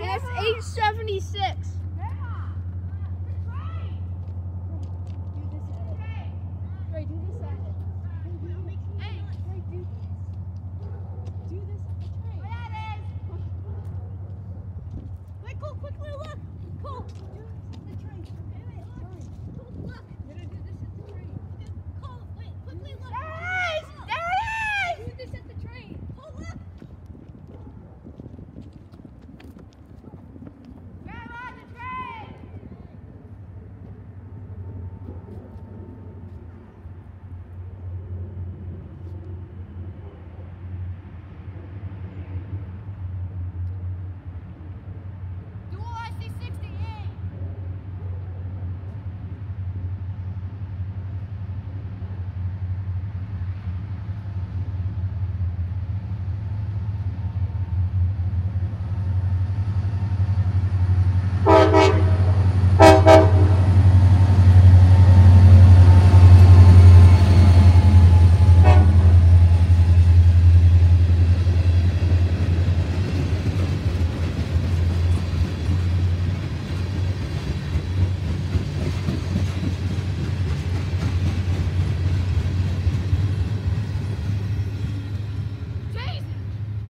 And it's 876.